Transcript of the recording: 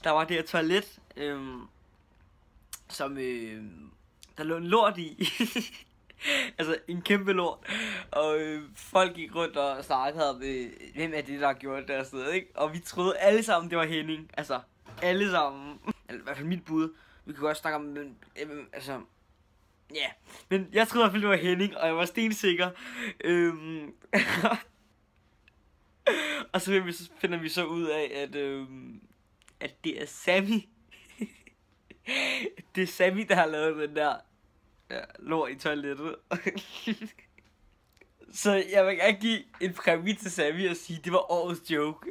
der var det her toilet, øhm, som øh, der lå en lort i. altså en kæmpe lort. Og øh, folk gik rundt og snakkede om, øh, hvem er det, der har gjort det og sådan noget, ikke? Og vi troede alle sammen, det var Henning. Altså, alle sammen. Eller, I hvert fald mit bud. Vi kan godt snakke om, øh, altså, Ja, yeah. men jeg troede i hvert fald, det var Henning, og jeg var stensikker. Øhm, og vi, så finder vi så ud af, at, øhm, at det er Sammy. det er Sammy, der har lavet den der ja, lort i toilettet. så jeg vil gerne give en præmie til Sammy og sige, at det var årets joke.